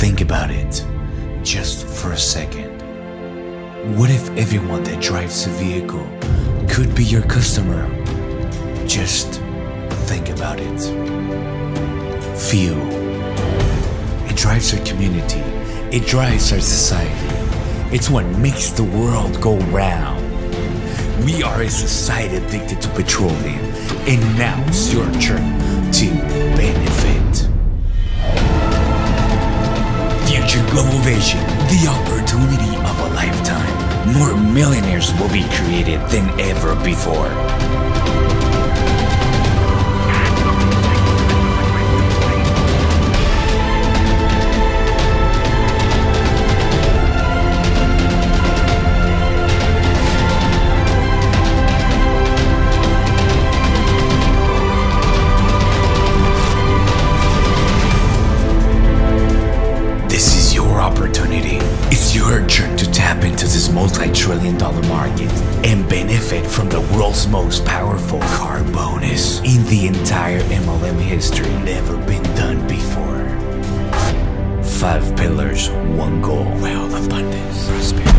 Think about it, just for a second. What if everyone that drives a vehicle could be your customer? Just think about it. Fuel. It drives our community. It drives our society. It's what makes the world go round. We are a society addicted to petroleum, and now it's your turn Vision, the opportunity of a lifetime. More millionaires will be created than ever before. Opportunity. It's your turn to tap into this multi-trillion dollar market and benefit from the world's most powerful car bonus in the entire MLM history. Never been done before. Five pillars, one goal. Wealth, abundance, prosperity.